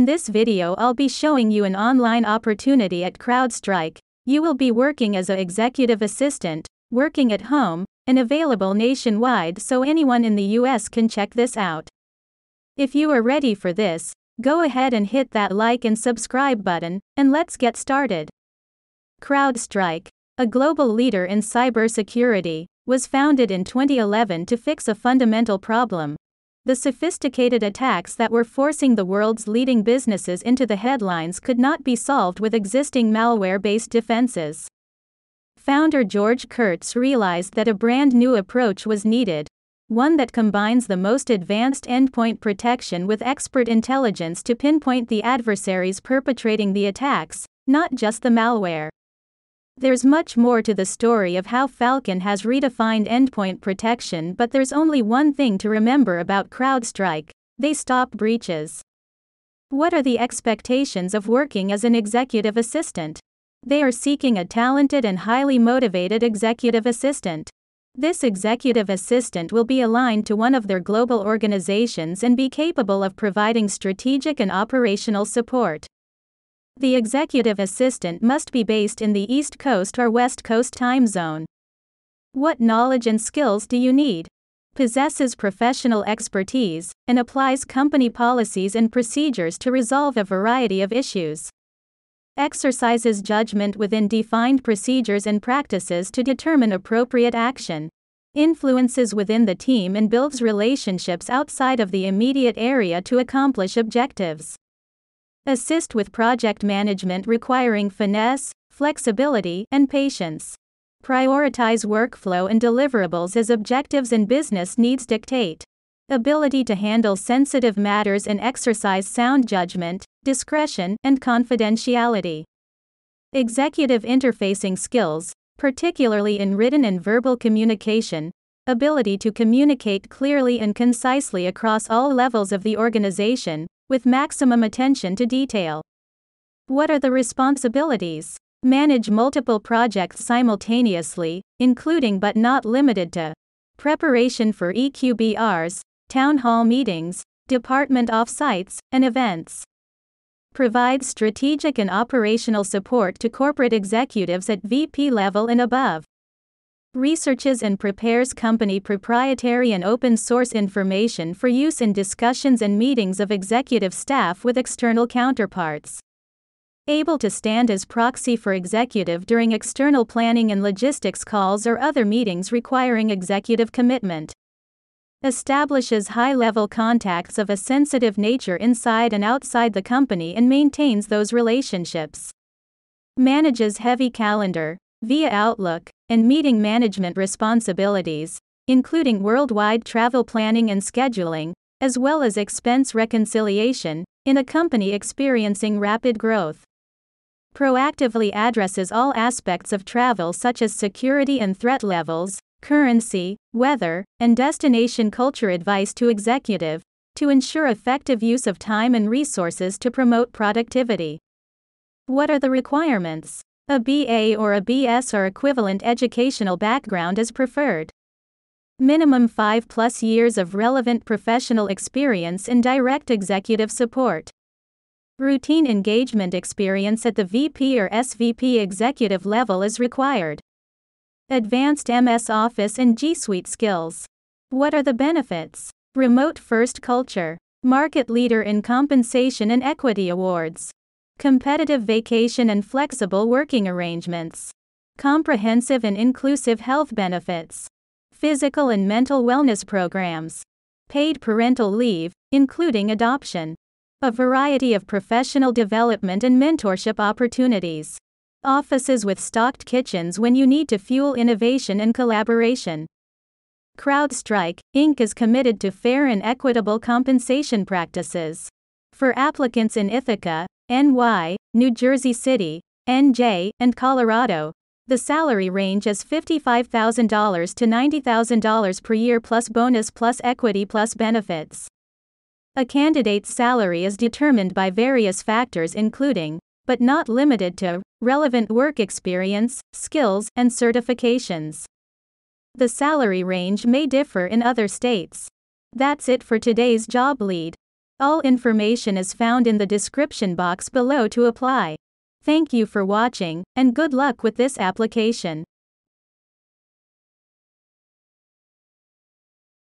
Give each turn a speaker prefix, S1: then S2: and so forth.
S1: In this video I'll be showing you an online opportunity at CrowdStrike. You will be working as a executive assistant, working at home, and available nationwide so anyone in the US can check this out. If you are ready for this, go ahead and hit that like and subscribe button, and let's get started. CrowdStrike, a global leader in cybersecurity, was founded in 2011 to fix a fundamental problem the sophisticated attacks that were forcing the world's leading businesses into the headlines could not be solved with existing malware based defenses. Founder George Kurtz realized that a brand new approach was needed, one that combines the most advanced endpoint protection with expert intelligence to pinpoint the adversaries perpetrating the attacks, not just the malware. There's much more to the story of how Falcon has redefined endpoint protection, but there's only one thing to remember about CrowdStrike they stop breaches. What are the expectations of working as an executive assistant? They are seeking a talented and highly motivated executive assistant. This executive assistant will be aligned to one of their global organizations and be capable of providing strategic and operational support. The executive assistant must be based in the East Coast or West Coast time zone. What knowledge and skills do you need? Possesses professional expertise and applies company policies and procedures to resolve a variety of issues. Exercises judgment within defined procedures and practices to determine appropriate action. Influences within the team and builds relationships outside of the immediate area to accomplish objectives. Assist with project management requiring finesse, flexibility, and patience. Prioritize workflow and deliverables as objectives and business needs dictate. Ability to handle sensitive matters and exercise sound judgment, discretion, and confidentiality. Executive interfacing skills, particularly in written and verbal communication, ability to communicate clearly and concisely across all levels of the organization, with maximum attention to detail. What are the responsibilities? Manage multiple projects simultaneously, including but not limited to preparation for EQBRs, town hall meetings, department offsites, and events. Provide strategic and operational support to corporate executives at VP level and above researches and prepares company proprietary and open source information for use in discussions and meetings of executive staff with external counterparts. Able to stand as proxy for executive during external planning and logistics calls or other meetings requiring executive commitment. Establishes high level contacts of a sensitive nature inside and outside the company and maintains those relationships. Manages heavy calendar, via Outlook, and meeting management responsibilities, including worldwide travel planning and scheduling, as well as expense reconciliation, in a company experiencing rapid growth. Proactively addresses all aspects of travel, such as security and threat levels, currency, weather, and destination culture advice to executive, to ensure effective use of time and resources to promote productivity. What are the requirements? A BA or a BS or equivalent educational background is preferred. Minimum 5 plus years of relevant professional experience in direct executive support. Routine engagement experience at the VP or SVP executive level is required. Advanced MS Office and G Suite skills. What are the benefits? Remote first culture. Market leader in compensation and equity awards competitive vacation and flexible working arrangements, comprehensive and inclusive health benefits, physical and mental wellness programs, paid parental leave, including adoption, a variety of professional development and mentorship opportunities, offices with stocked kitchens when you need to fuel innovation and collaboration. CrowdStrike, Inc. is committed to fair and equitable compensation practices. For applicants in Ithaca, NY, New Jersey City, NJ, and Colorado. The salary range is $55,000 to $90,000 per year plus bonus plus equity plus benefits. A candidate's salary is determined by various factors including, but not limited to, relevant work experience, skills, and certifications. The salary range may differ in other states. That's it for today's job lead. All information is found in the description box below to apply. Thank you for watching, and good luck with this application.